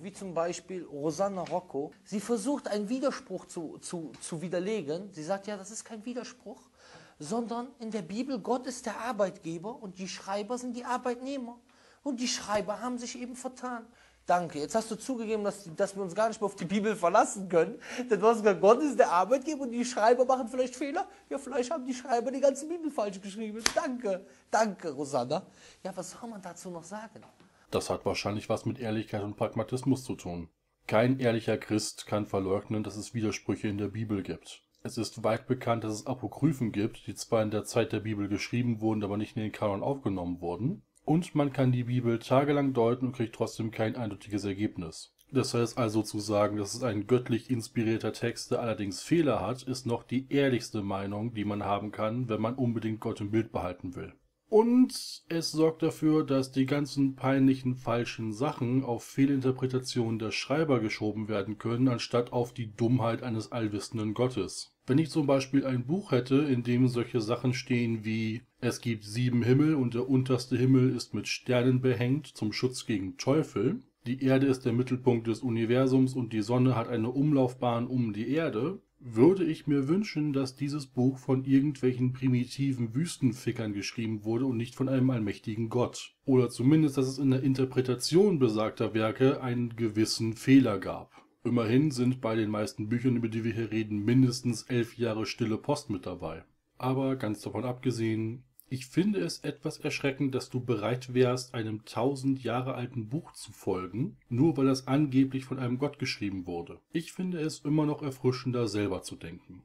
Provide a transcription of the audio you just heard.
wie zum Beispiel Rosanna Rocco, sie versucht einen Widerspruch zu, zu, zu widerlegen. Sie sagt, ja, das ist kein Widerspruch, sondern in der Bibel, Gott ist der Arbeitgeber und die Schreiber sind die Arbeitnehmer. Und die Schreiber haben sich eben vertan. Danke. Jetzt hast du zugegeben, dass, dass wir uns gar nicht mehr auf die Bibel verlassen können. Denn du hast gesagt, Gott ist der Arbeitgeber und die Schreiber machen vielleicht Fehler. Ja, vielleicht haben die Schreiber die ganze Bibel falsch geschrieben. Danke. Danke, Rosanna. Ja, was soll man dazu noch sagen? Das hat wahrscheinlich was mit Ehrlichkeit und Pragmatismus zu tun. Kein ehrlicher Christ kann verleugnen, dass es Widersprüche in der Bibel gibt. Es ist weit bekannt, dass es Apokryphen gibt, die zwar in der Zeit der Bibel geschrieben wurden, aber nicht in den Kanon aufgenommen wurden. Und man kann die Bibel tagelang deuten und kriegt trotzdem kein eindeutiges Ergebnis. Das heißt also zu sagen, dass es ein göttlich inspirierter Text, der allerdings Fehler hat, ist noch die ehrlichste Meinung, die man haben kann, wenn man unbedingt Gott im Bild behalten will. Und es sorgt dafür, dass die ganzen peinlichen falschen Sachen auf Fehlinterpretationen der Schreiber geschoben werden können, anstatt auf die Dummheit eines allwissenden Gottes. Wenn ich zum Beispiel ein Buch hätte, in dem solche Sachen stehen wie es gibt sieben Himmel und der unterste Himmel ist mit Sternen behängt zum Schutz gegen Teufel, die Erde ist der Mittelpunkt des Universums und die Sonne hat eine Umlaufbahn um die Erde, würde ich mir wünschen, dass dieses Buch von irgendwelchen primitiven Wüstenfickern geschrieben wurde und nicht von einem allmächtigen Gott. Oder zumindest, dass es in der Interpretation besagter Werke einen gewissen Fehler gab. Immerhin sind bei den meisten Büchern, über die wir hier reden, mindestens elf Jahre stille Post mit dabei. Aber ganz davon abgesehen, ich finde es etwas erschreckend, dass du bereit wärst, einem tausend Jahre alten Buch zu folgen, nur weil das angeblich von einem Gott geschrieben wurde. Ich finde es immer noch erfrischender, selber zu denken.